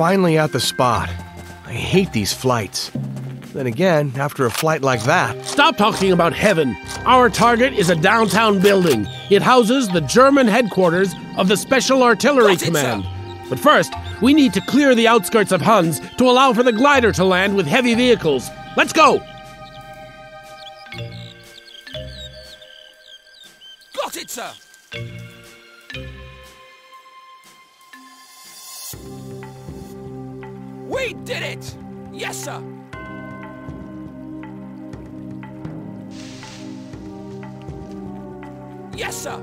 we're finally at the spot. I hate these flights. Then again, after a flight like that. Stop talking about heaven. Our target is a downtown building. It houses the German headquarters of the Special Artillery Got it, Command. But first, we need to clear the outskirts of Huns to allow for the glider to land with heavy vehicles. Let's go! Got it, sir! We did it! Yes, sir! Yes, sir!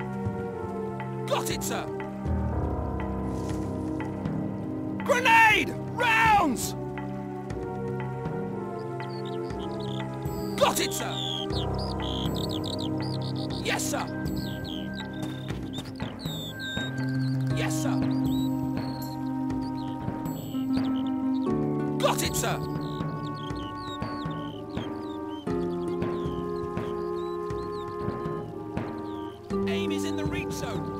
Got it, sir! Grenade! Rounds! Got it, sir! Yes, sir! Yes, sir! Got it, sir! Aim is in the reach zone!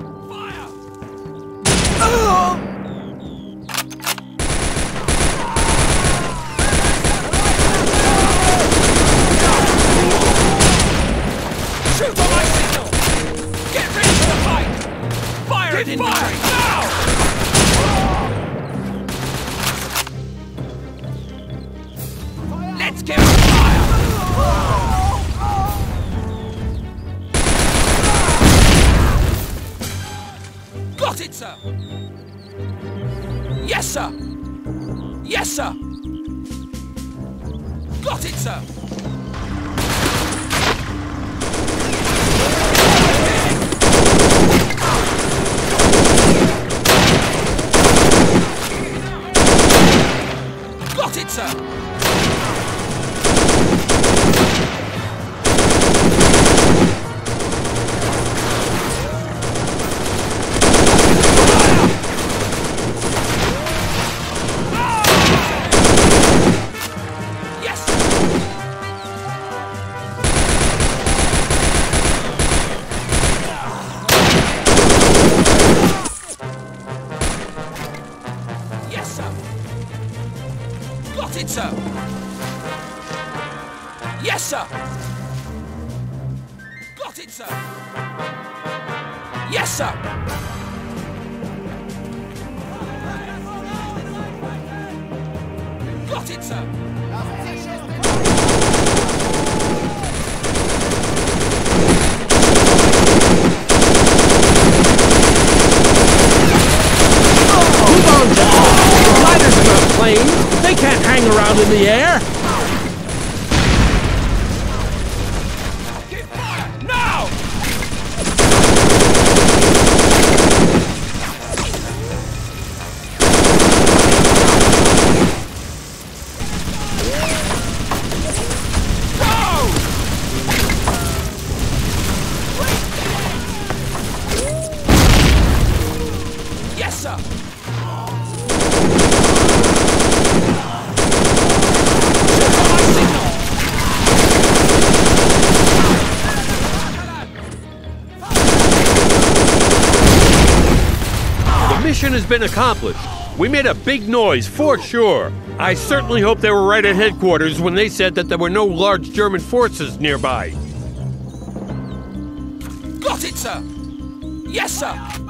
Been accomplished. We made a big noise for sure. I certainly hope they were right at headquarters when they said that there were no large German forces nearby. Got it, sir! Yes, sir!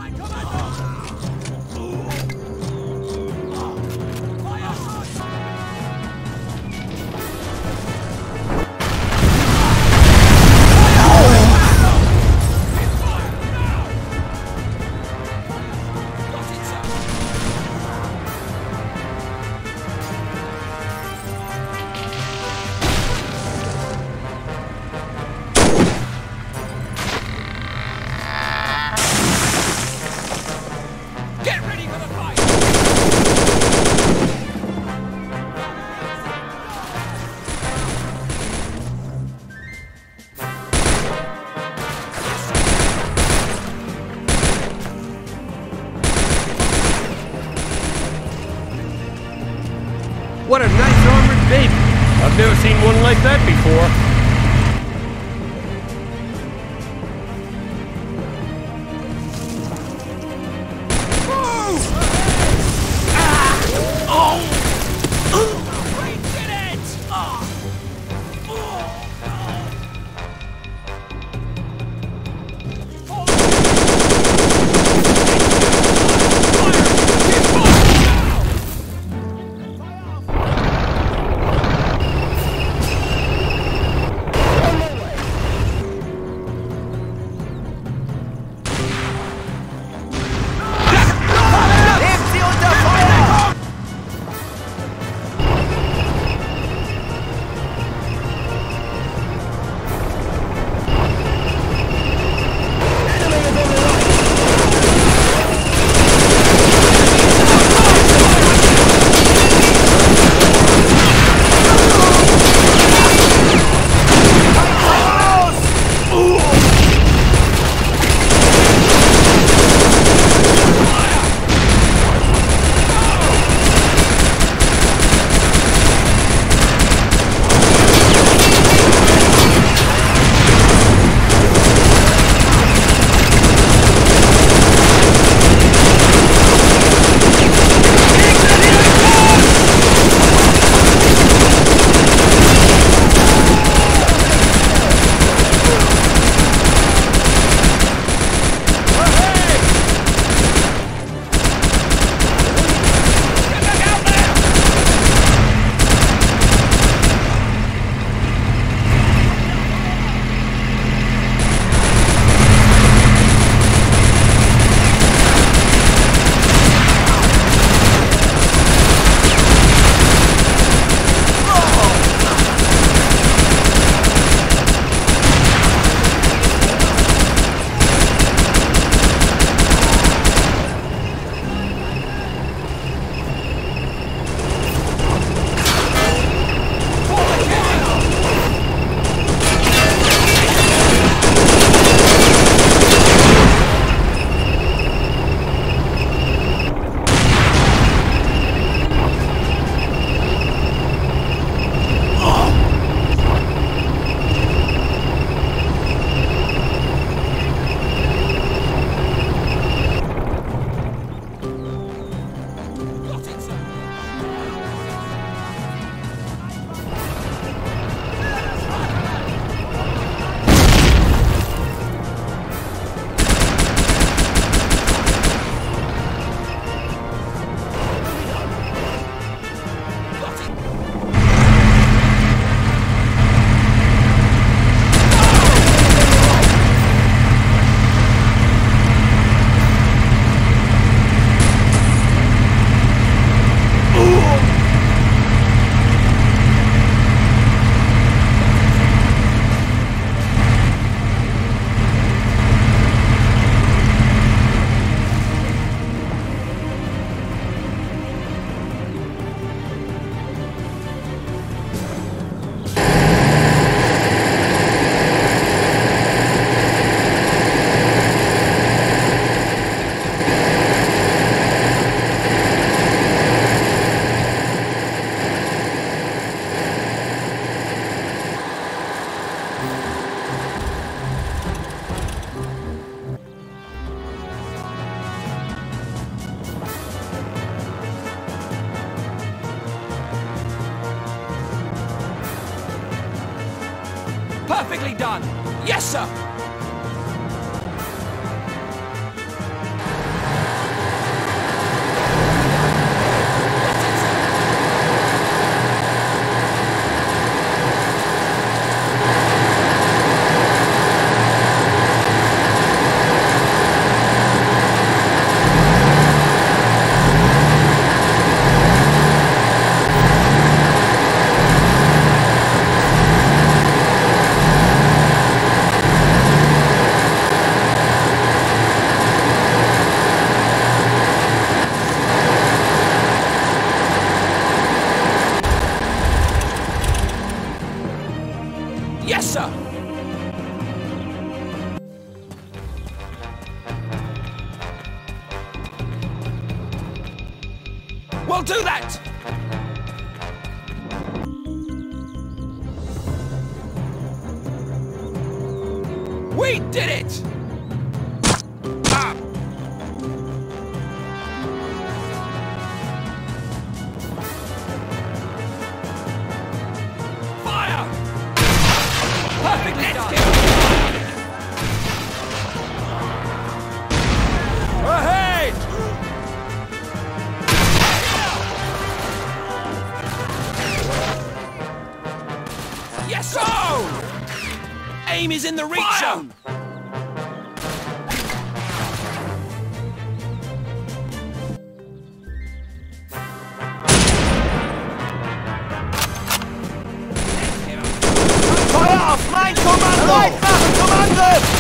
Kommando!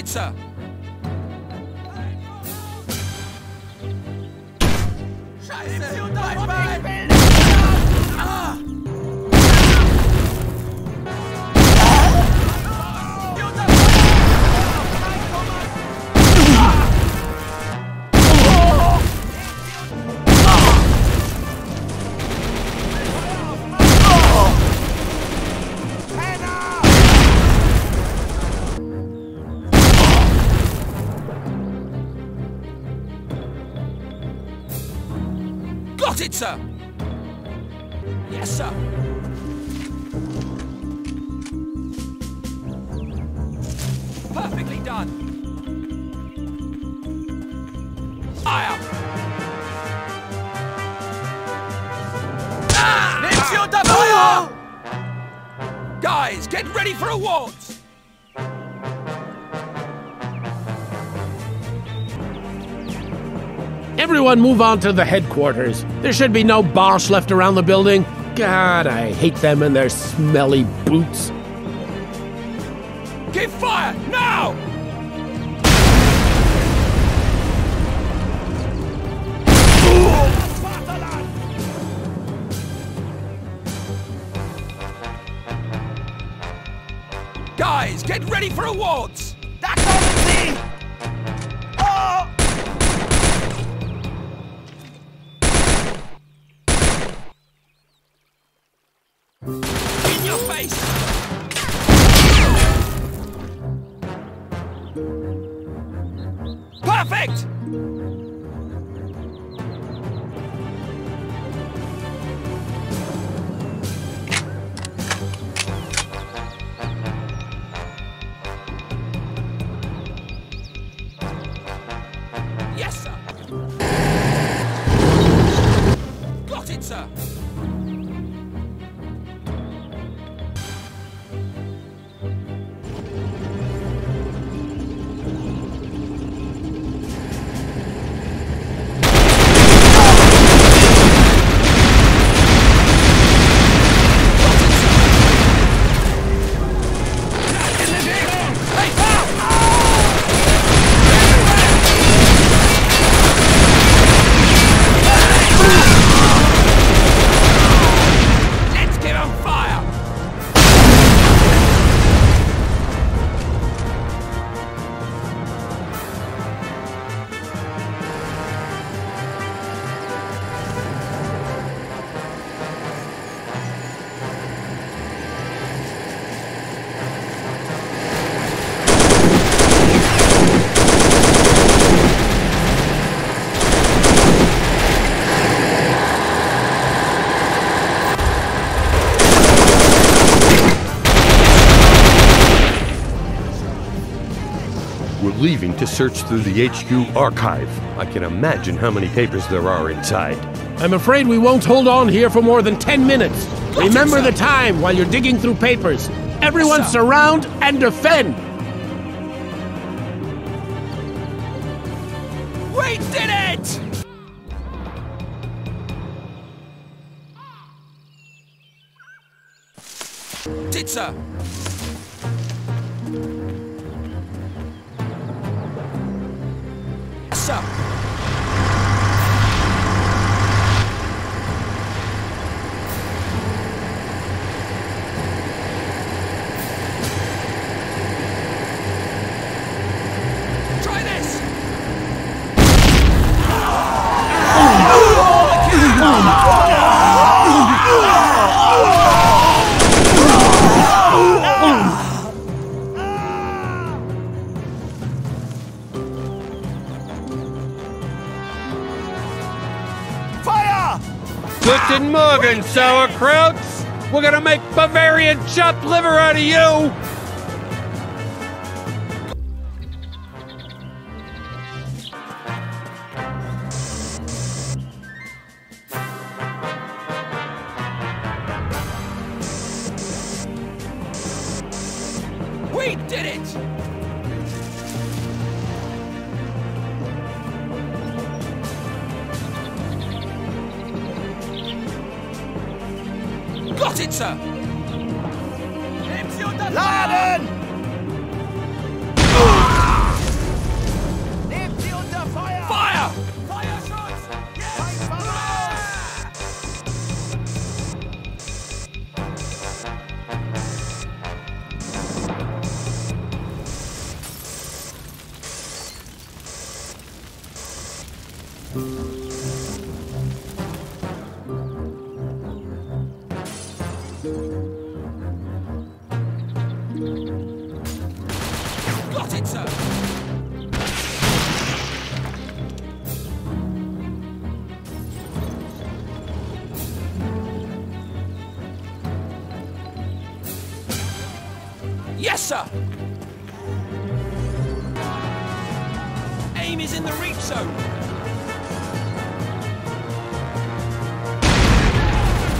It, sir! Got sir! Yes, sir! Perfectly done! Fire! Ah! Guys, get ready for awards! Everyone move on to the headquarters. There should be no boss left around the building. God, I hate them and their smelly boots. Give fire, now! Guys, get ready for awards! Got it, sir! Leaving to search through the HQ archive. I can imagine how many papers there are inside. I'm afraid we won't hold on here for more than 10 minutes. Got Remember sir. the time while you're digging through papers. Everyone sir. surround and defend. We did it! Did Morgen, sauerkrauts! We're gonna make Bavarian chopped liver out of you!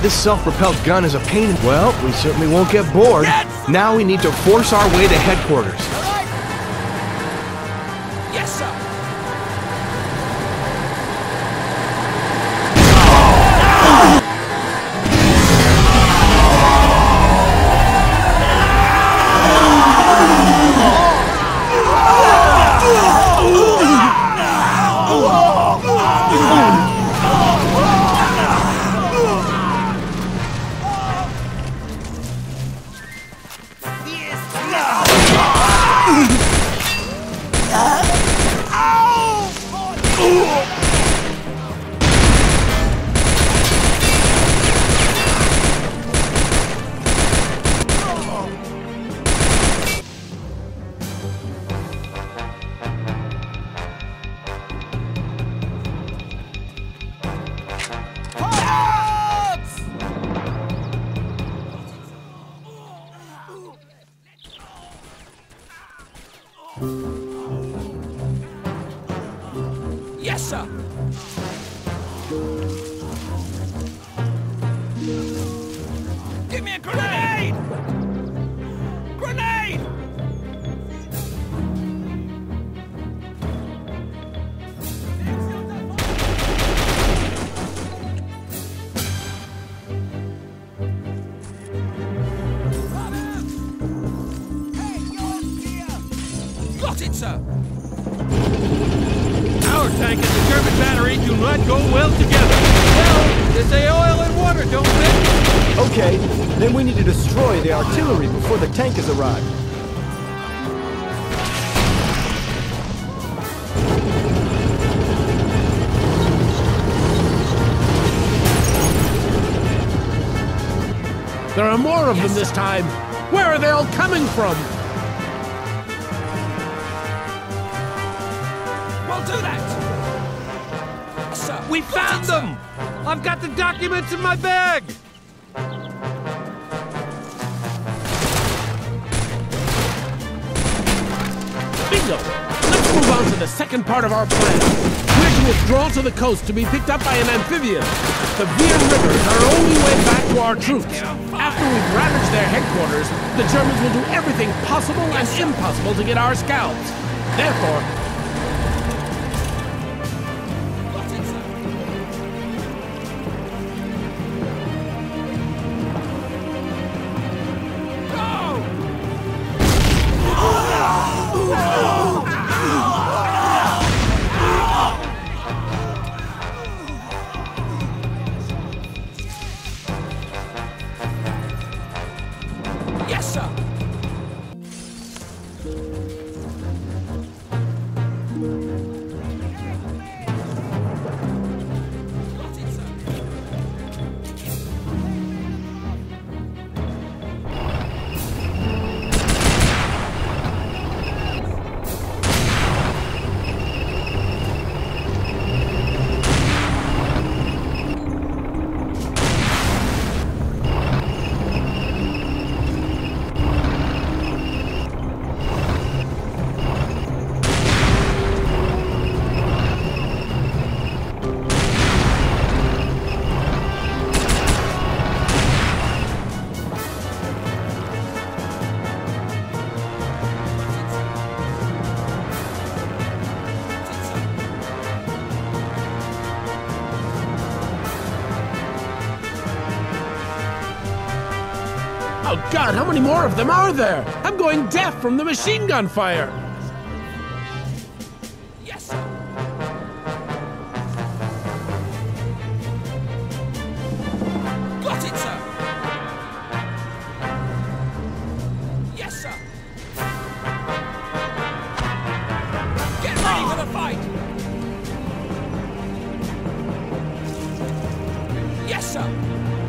This self-propelled gun is a pain. in- Well, we certainly won't get bored. Now we need to force our way to headquarters. Before the tankers arrive. There are more of them this time. Where are they all coming from? We'll do that. Sir. We found it, sir. them! I've got the documents in my bag! Let's move on to the second part of our plan. We're to withdraw to the coast to be picked up by an amphibian. The Vier River is our only way back to our troops. After we've ravaged their headquarters, the Germans will do everything possible and impossible to get our scalps. Therefore, many more of them are there? I'm going deaf from the machine gun fire. Yes, sir. Got it, sir. Yes, sir. Get ready for the fight. Yes, sir.